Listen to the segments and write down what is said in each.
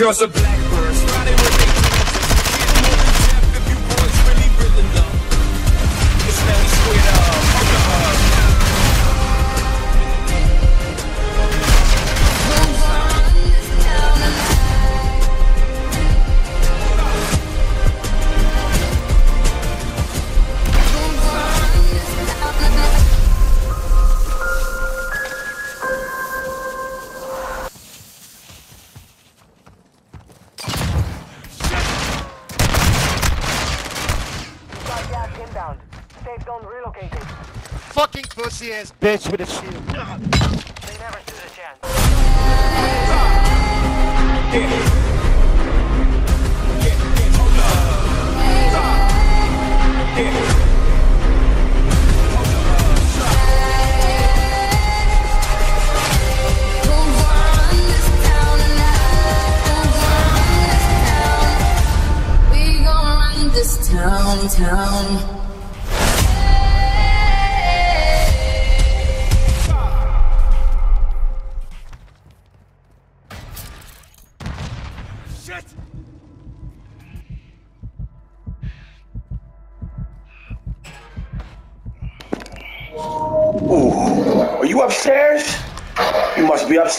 girls are blackbirds. Ass bitch with a shield.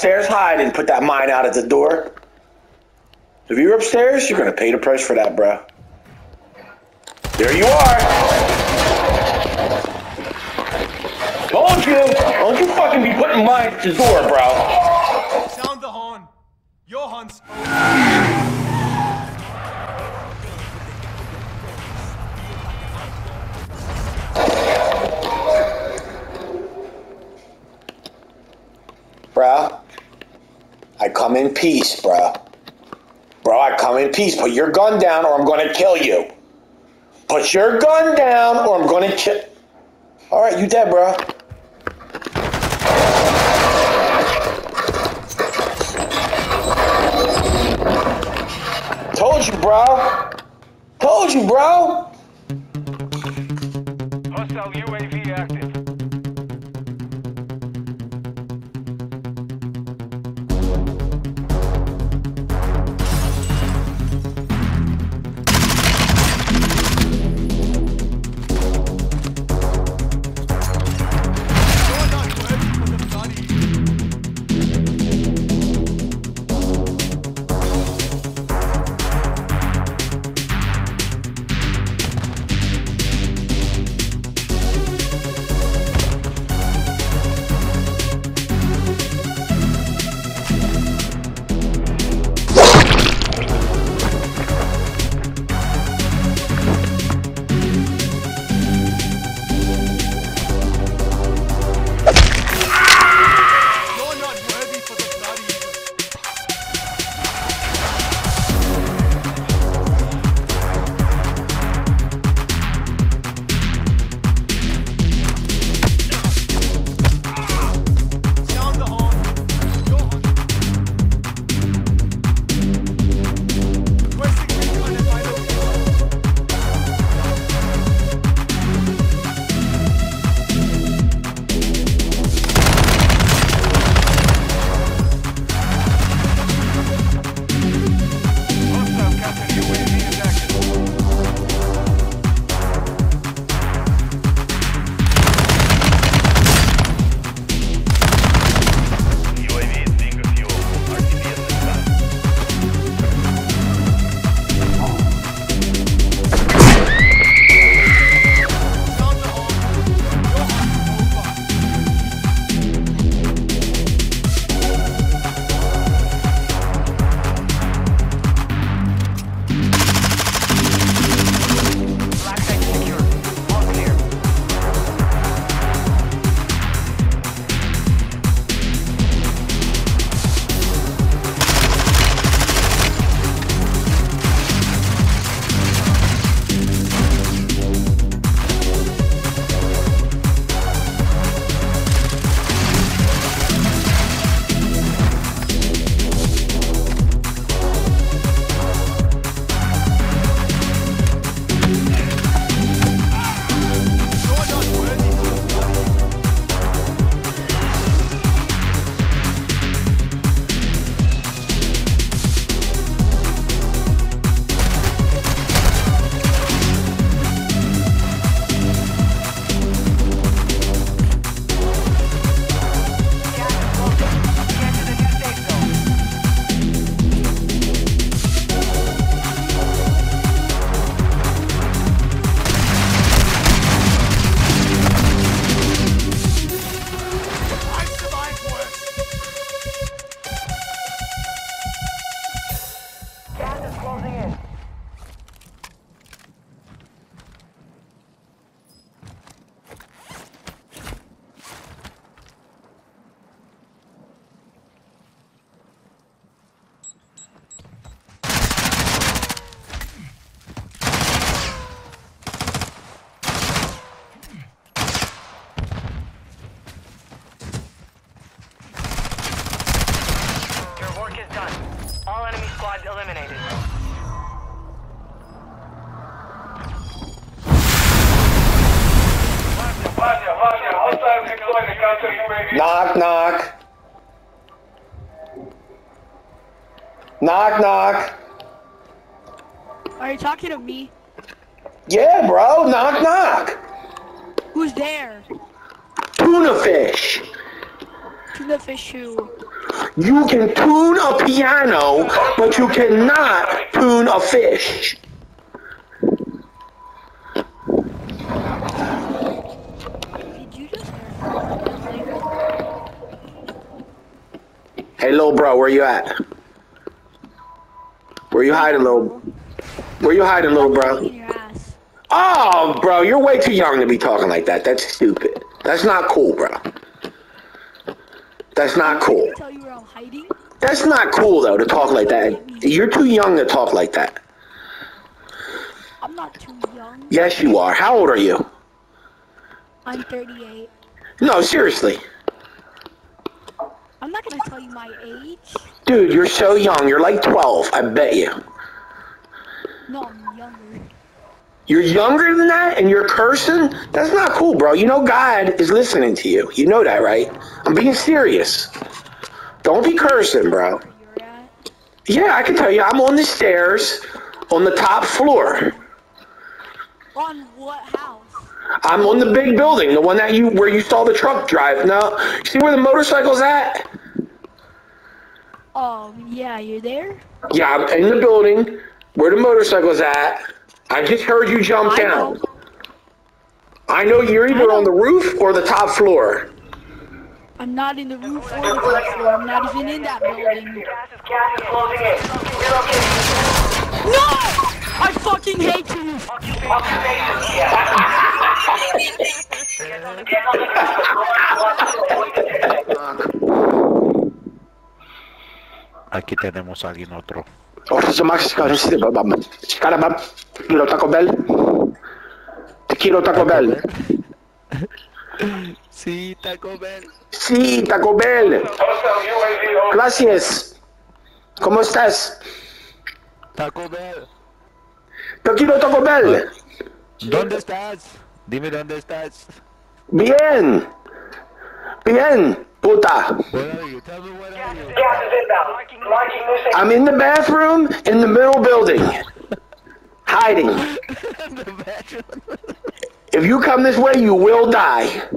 Upstairs hiding. Put that mine out at the door. If you're upstairs, you're gonna pay the price for that, bro. There you are. Told you. Don't you fucking be putting mine at the door, bro. Come in peace, bro. Bro, I come in peace. Put your gun down or I'm gonna kill you. Put your gun down or I'm gonna kill. Alright, you dead, bro. Told you, bro. Told you, bro. Hostile UAV active. Are you talking to me? Yeah, bro. Knock, knock. Who's there? Tuna fish. Tuna fish who? You can tune a piano, but you cannot tune a fish. Did you just Hey, little bro, where you at? Where you hiding, little? Where you hiding, little bro? in your ass? Oh, bro, you're way too young to be talking like that. That's stupid. That's not cool, bro. That's not cool. Did I tell you where I'm hiding? That's not cool though to talk like that. You're too young to talk like that. I'm not too young. Yes, you are. How old are you? I'm 38. No, seriously. I'm not gonna tell you my age. Dude, you're so young. You're like 12, I bet you. No, I'm younger. You're younger than that and you're cursing? That's not cool, bro. You know God is listening to you. You know that, right? I'm being serious. Don't be cursing, bro. Where you're at? Yeah, I can tell you. I'm on the stairs on the top floor. On what house? I'm on the big building, the one that you where you saw the truck drive. Now, see where the motorcycle's at? Oh, yeah, you're there? Yeah, I'm in the building where the motorcycle's at. I just heard you jump I down. know. I know you're either on the roof or the top floor. I'm not in the roof or the top floor. I'm not even in that building. Gas is closing in. Relocating. No! I fucking hate you! Aquí tenemos a alguien otro. Oh, so Max Caramba, Kilo Taco Bell. Tequila Taco Bell. Sí, Taco Bell. Sí, Taco Bell. Gracias. ¿Cómo estás? Taco Bell. Tequila Taco Bell. ¿Dónde estás? Dime dónde estás. Bien. Bien, puta. Where are you? Tell me where are you? Gas is inbound. Marking new safe. I'm in the bathroom in the middle building. Hiding. If you come this way, you will die.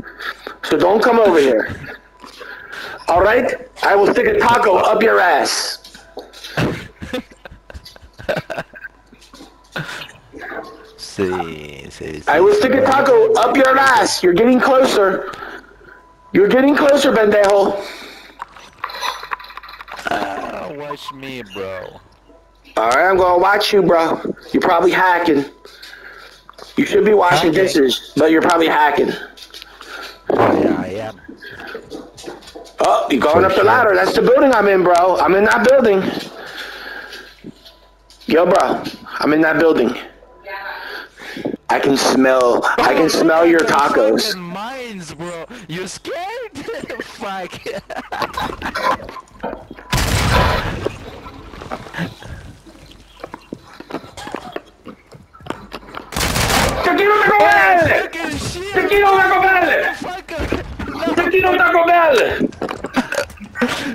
So don't come over here. All right? I will stick a taco up your ass. Sí, sí, sí. I will stick a taco up your ass. You're getting closer. You're getting closer, pendejo. Ah, watch me, bro. All right, I'm gonna watch you, bro. You're probably hacking. You should be washing Hacking? dishes, but you're probably hacking. Oh, yeah, I am. Oh, you're going up the ladder. That's the building I'm in, bro. I'm in that building. Yo, bro, I'm in that building. I can smell. I can smell your tacos. Bro. You scared? Fuck. Tequila Taco Bell! Oh, Tequila Taco Bell! Fucker. Tequila Taco Bell!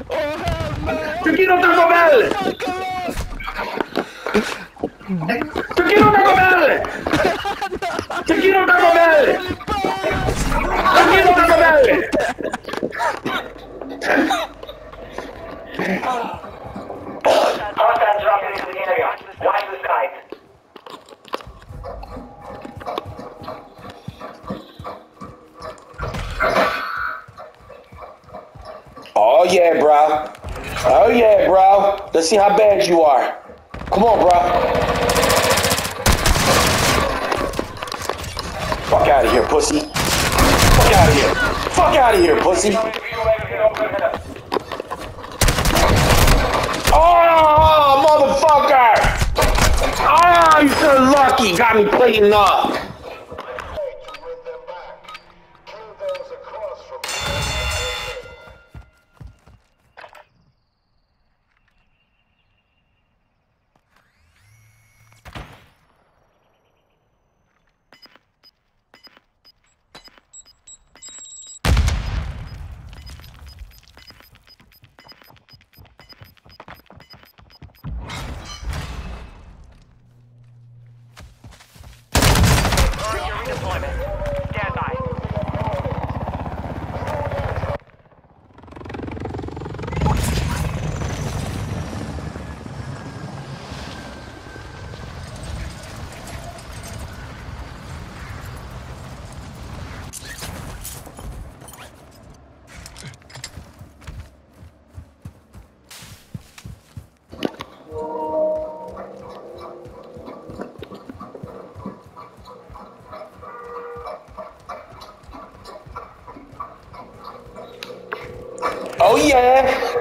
Oh. Tequila Taco Bell! Tequila Taco Bell! Tequila Taco Bell! Tequila Taco Bell! The. Oh yeah, bro. Oh yeah, bro. Let's see how bad you are. Come on, bro. Out of here, pussy. Fuck out of here. Fuck out of here, pussy. Oh, motherfucker! Ah, you so lucky. Got me plating up.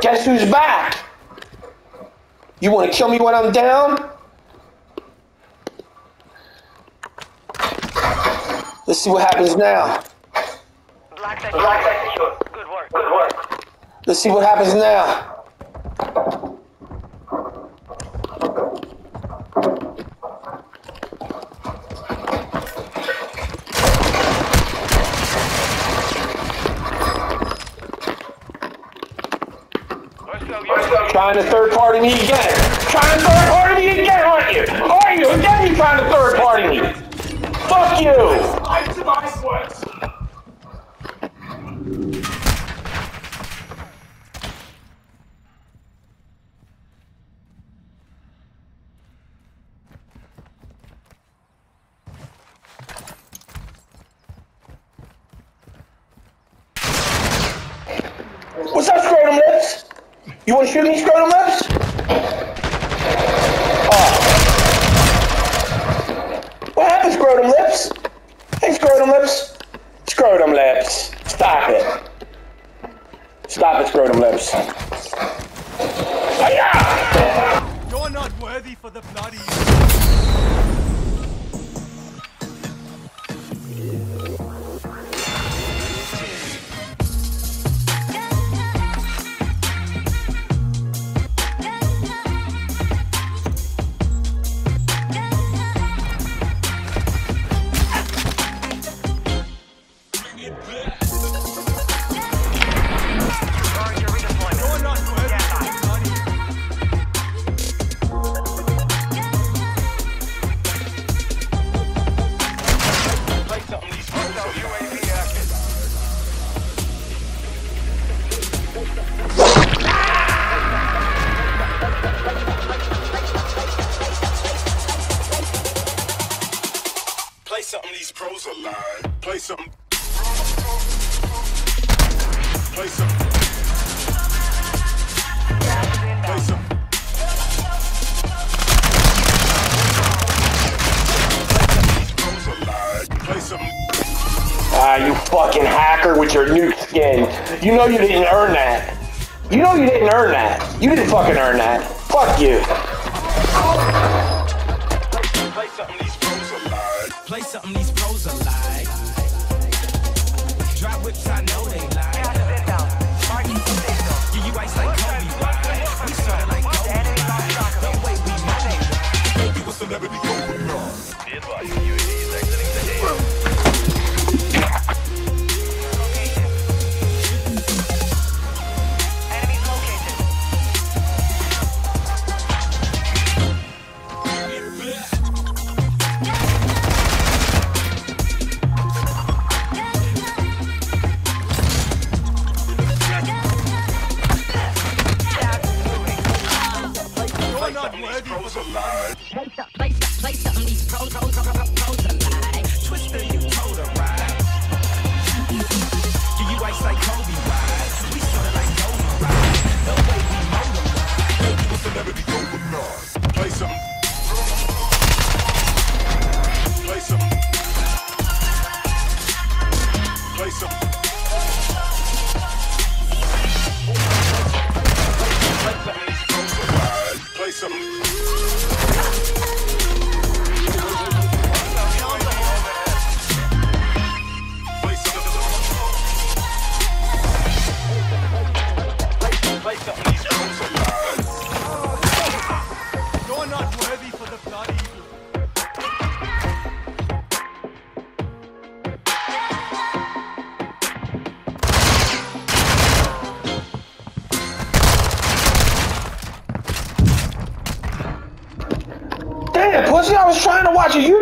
Guess who's back? You want to kill me when I'm down? Let's see what happens now. Black side secure. Good work. Good work. Let's see what happens now. Let's go. Let's go. Trying to third party me again. Trying to third party me again, aren't you? Are you? Again, you trying to third party me? Fuck you! What's up, scrotum lips? You want to shoot me, scrotum lips? Oh. What happened, scrotum lips? Hey, scrotum lips. Scrotum lips. Stop it. Stop it, scrotum lips. You're not worthy for the bloody. These pros lying. Play something. Play something. Play something. Ah, you fucking hacker with your nuke skin. You know you didn't earn that. You know you didn't earn that. You didn't fucking earn that. Fuck you. Something these pros are like. Drop whips, I know they lie. Yeah, you ice like Kobe, right? We sorta like Kobe, right? The way we move. You a celebrity overnight.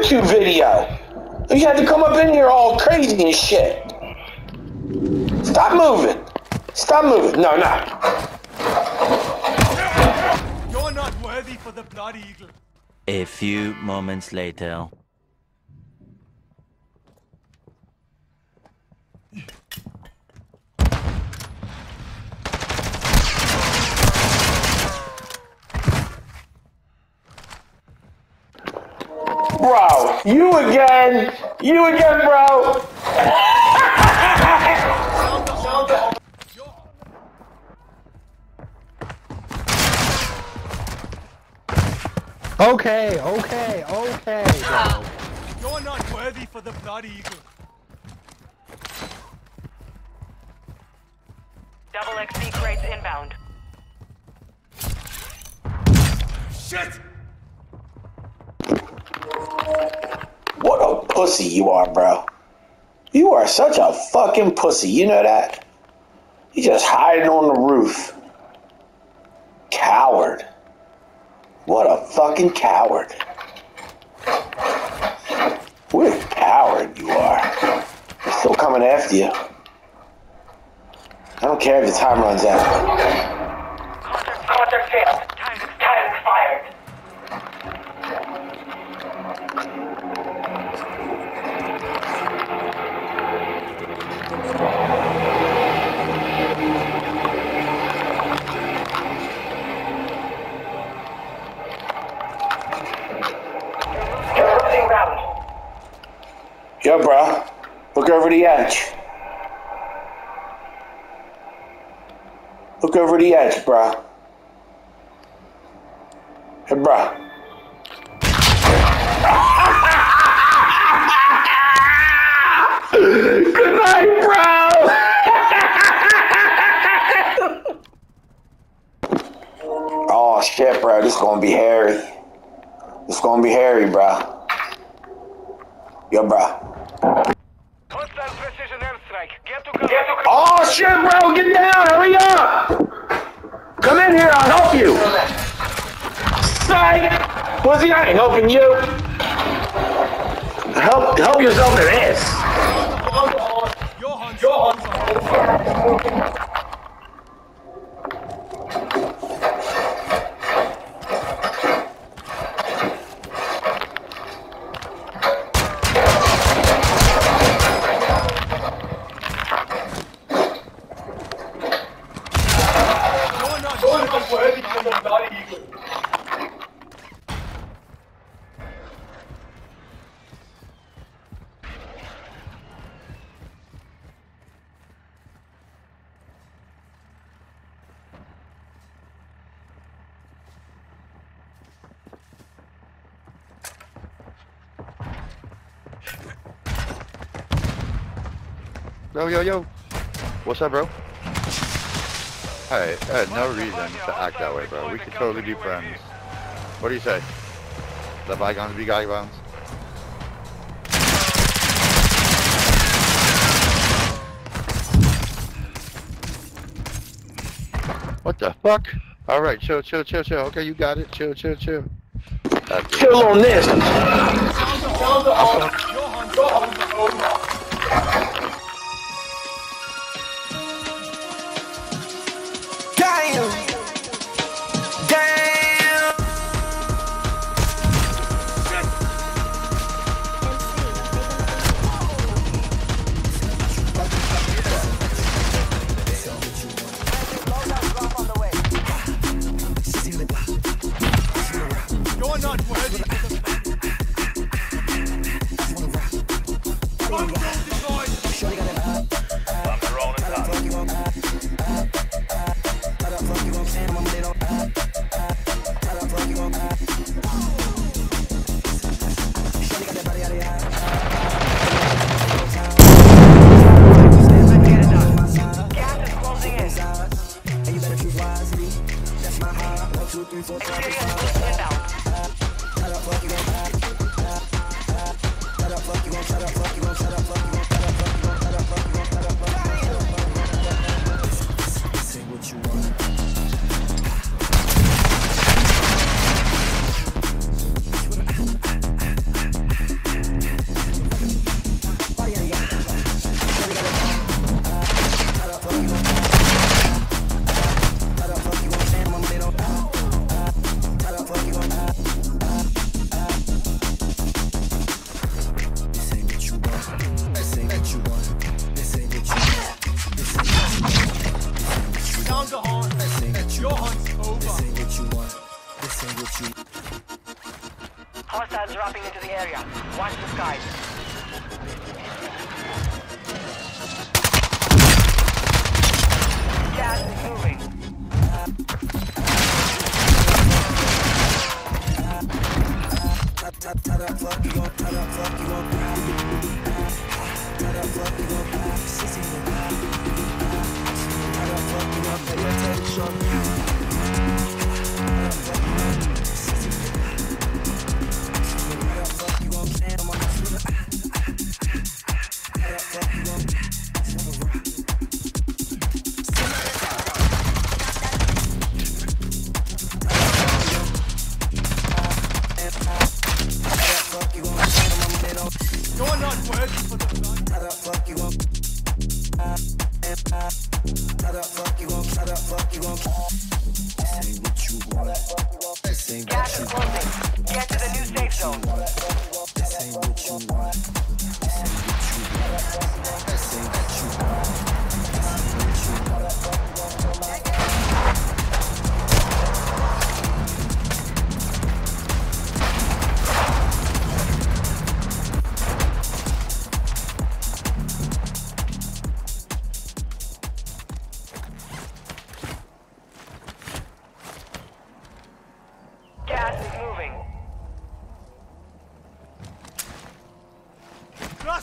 YouTube video. You had to come up in here all crazy and shit. Stop moving. Stop moving. No, no. You're not worthy for the blood eagle. A few moments later. Bro, you again. You again, bro. okay, okay, okay. Bro. You're not worthy for the blood eagle. Double XP crates inbound. Shit! What a pussy you are, bro. You are such a fucking pussy. You know that? You just hiding on the roof. Coward. What a fucking coward. What a coward you are. I'm still coming after you. I don't care if the time runs out. Contact. Over the edge. Look over the edge, bro. Oh shit, bro, get down, hurry up! Come in here, I'll help you! Psych! Pussy, I ain't helping you! Help, help yourself to this! Your hunt's over. You're not worthy for the Blood Eagle. Yo, yo, yo. What's up, bro? Hey, I had no reason to act that way, bro. We could totally be friends. What do you say? Let bygones be bygones? What the fuck? Alright, chill, chill, chill, chill. Okay, you got it. Chill, chill, chill. That's it. Chill on this! Not? Worthy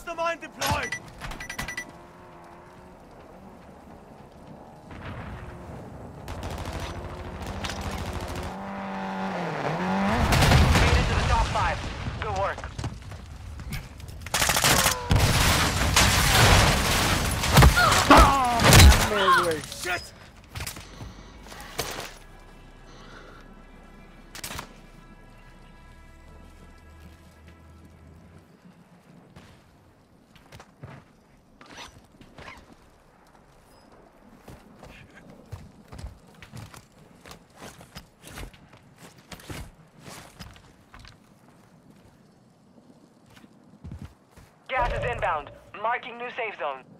Cluster mine deployed! Marking new safe zone.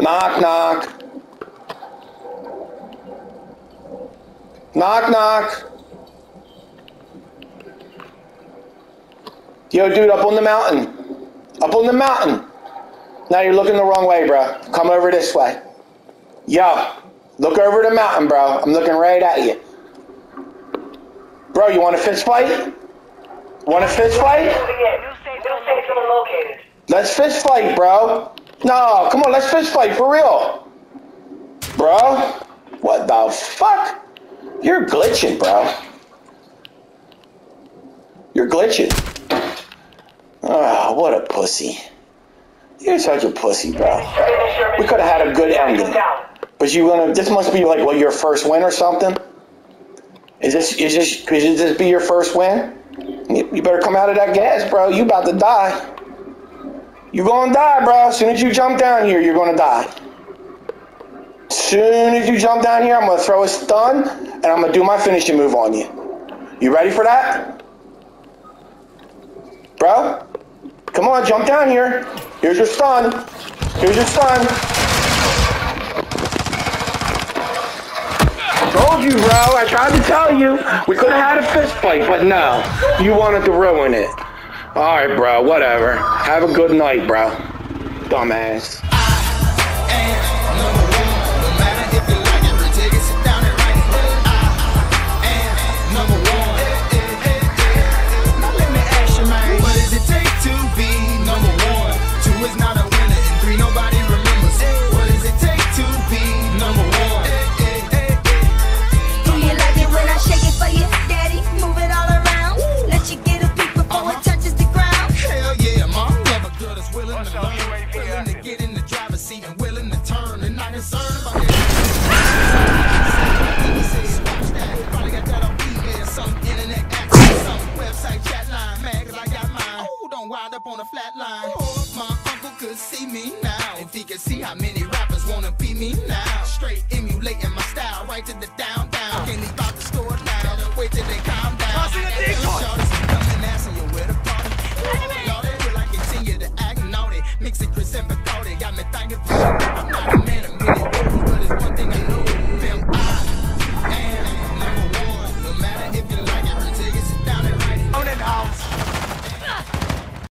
Knock, knock. Knock, knock. Yo, dude, up on the mountain. Up on the mountain. Now you're looking the wrong way, bro. Come over this way. Yo, look over the mountain, bro. I'm looking right at you. Bro, you want a fist fight? Want a fist fight? Moving in. New safe zone located. Let's fist fight, bro. No, come on, let's fist fight for real. Bro, what the fuck? You're glitching, bro. You're glitching. Ah, what a pussy. You're such a pussy, bro. We could have had a good ending. But you gonna this must be like what your first win or something? Is this is this could this be your first win? You better come out of that gas, bro. You about to die. You're gonna die, bro. As soon as you jump down here, you're gonna die. As Soon as you jump down here, I'm gonna throw a stun and I'm gonna do my finishing move on you. You ready for that? Bro? Come on, jump down here. Here's your stun. Here's your stun. I Told you, bro. I tried to tell you. We could have had a fist fight, but no. You wanted to ruin it. Alright, bro. Whatever. Have a good night, bro. Dumbass.